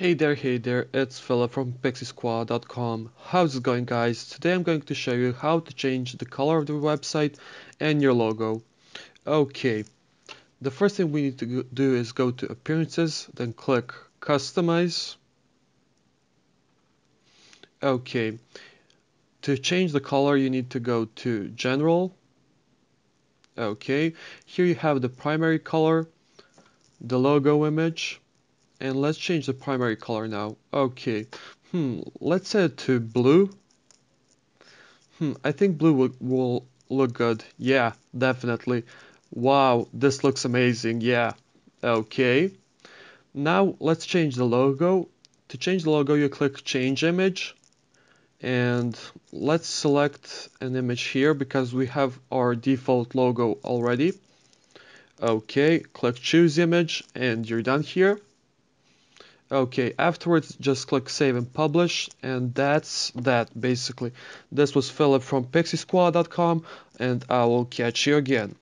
Hey there, hey there, it's Philip from PixieSquad.com. How's it going guys? Today I'm going to show you how to change the color of the website and your logo. Okay, the first thing we need to do is go to Appearances, then click Customize. Okay, to change the color you need to go to General. Okay, here you have the primary color, the logo image, and let's change the primary color now. Okay, hmm, let's set it to blue. Hmm, I think blue will, will look good. Yeah, definitely. Wow, this looks amazing. Yeah, okay. Now let's change the logo. To change the logo, you click change image and let's select an image here because we have our default logo already. Okay, click choose image and you're done here. Okay, afterwards just click save and publish and that's that basically. This was Philip from PixieSquad.com and I will catch you again.